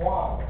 quadra.